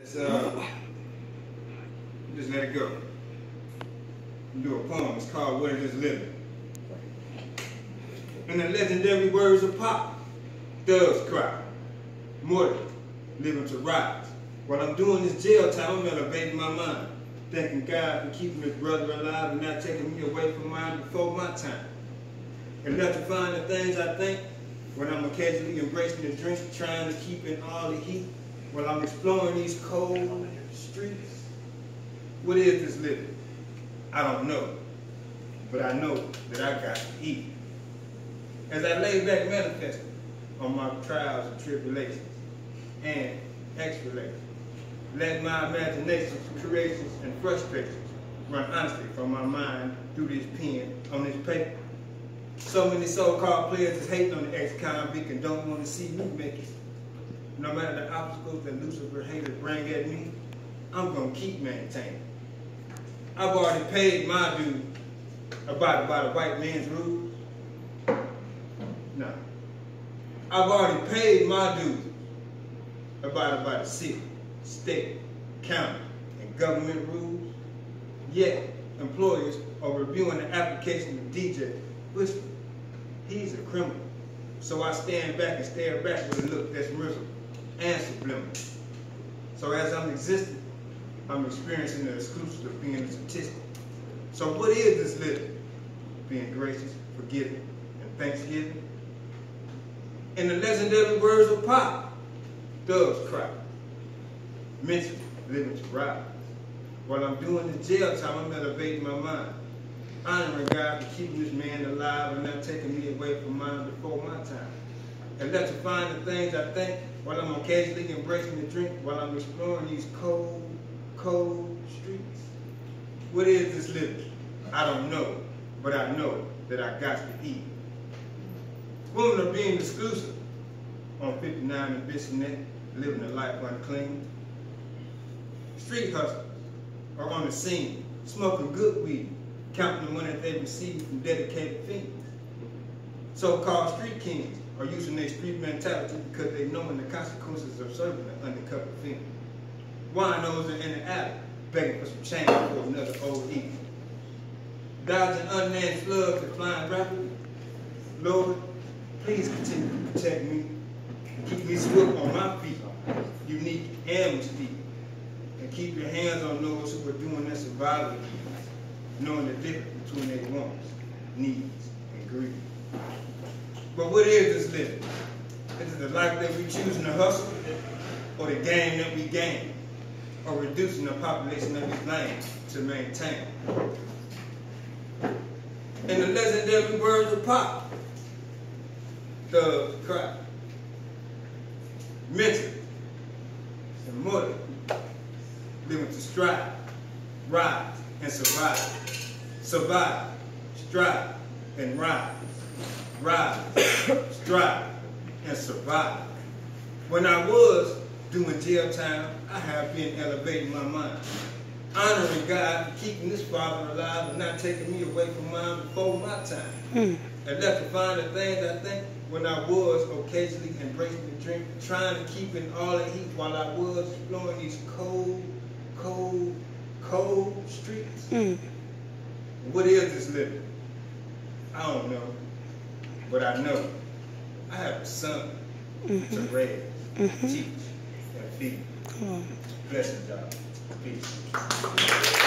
Uh, just let it go. Do a poem. It's called "What Is This Living?" And the legendary words of Pop, thugs cry, mortal, living to rise. While I'm doing this jail time, I'm elevating my mind, thanking God for keeping his brother alive and not taking me away from mine before my time. And electrifying the things I think when I'm occasionally embracing the drink, trying to keep in all the heat while I'm exploring these cold streets. What is this living? I don't know, but I know that I got to eat. As I lay back manifesting on my trials and tribulations and ex-relations, let my imaginations, creations, and frustrations run honestly from my mind through this pen on this paper. So many so-called players is hating on the ex-convict and don't want to see me make it. No matter the obstacles that Lucifer haters bring at me, I'm going to keep maintaining. I've already paid my due about, about a white man's rules. No. I've already paid my dues about about the city, state, county, and government rules. Yet, employers are reviewing the application of DJ Whisper. He's a criminal. So I stand back and stare back with a look that's miserable and subliminal. So as I'm existing, I'm experiencing the exclusive of being a statistic. So what is this living? Being gracious, forgiving, and thanksgiving. In the legendary words of Pop, thugs cry. Mentally living to rise. While I'm doing the jail time, I'm elevating my mind. Honoring God for keeping this man alive and not taking me away from mine before my time. And let to find the things I think while I'm occasionally embracing the drink, while I'm exploring these cold, cold streets. What is this living? I don't know, but I know that I got to eat. Women are being exclusive on 59 and Bissonnette, living a life unclean. Street hustlers are on the scene, smoking good weed, counting the money that they receive from dedicated fiends. So-called street kings are using their street mentality because they know the consequences of serving an undercover fiend. Winos are in the alley, begging for some change for another old eagle. Dodging unmanned slugs and flying rapidly. Lord, please continue to protect me. Keep me swift on my feet, unique and. And keep your hands on those who are doing their survival knowing the difference between their wants, needs, and greed. But what is this living? Is it the life that we choosing to hustle, or the game that we gain, or reducing the population of this land to maintain? In the legendary words of Pop, the cry. Mentally, and morally, living to strive, rise, and survive. Survive, strive, and rise. Rise, strive, and survive. When I was doing jail time, I have been elevating my mind. Honoring God for keeping this father alive and not taking me away from mine before my time. Mm. And left to find the things I think when I was occasionally embracing the drink, trying to keep in all the heat while I was exploring these cold, cold, cold streets. Mm. What is this living? I don't know, but I know I have a son mm-hmm. to raise, mm-hmm. teach, and feed. Bless y'all. Peace.